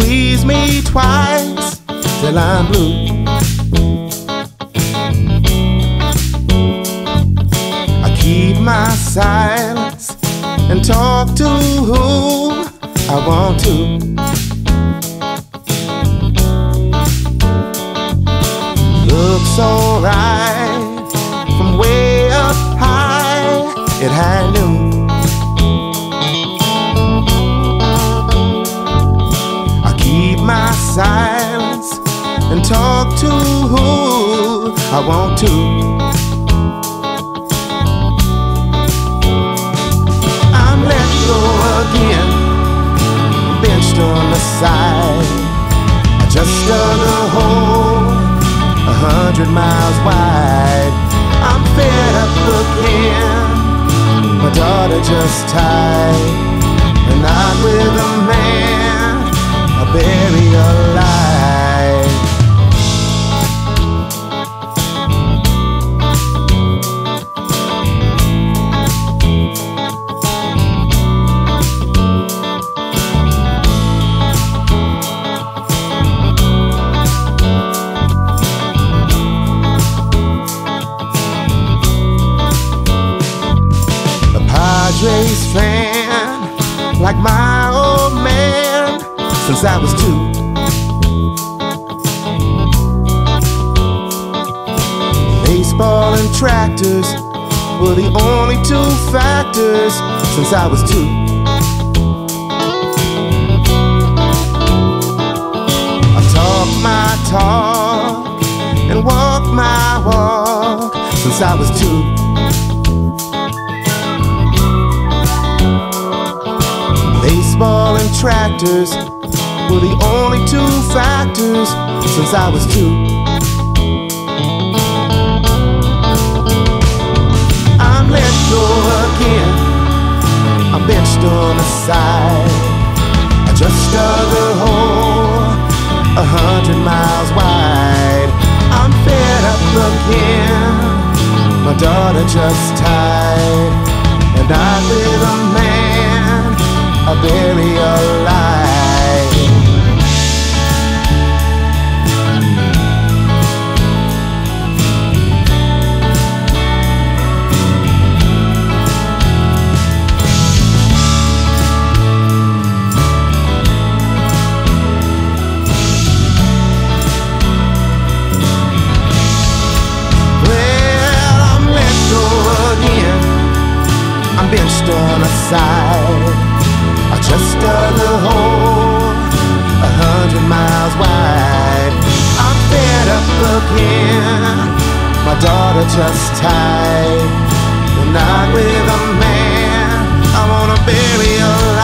squeeze me twice till I'm blue. I keep my silence and talk to whom I want to. Looks alright. Talk to who I want to. I'm let go again, benched on the side. I just dug a hole a hundred miles wide. I'm fed up looking, my daughter just tied, and not with a man I bury since I was two. Baseball and tractors were the only two factors since I was two. I talk my talk and walk my walk since I was two. Baseball and tractors were the only two factors since I was two. I'm let go again. I'm benched on the side. I just dug a hole a hundred miles wide. I'm fed up again. My daughter just tied, and I live side. I just dug a hole a hundred miles wide. I'm fed up again. My daughter just tied. You're not with a man I wanna bury alive.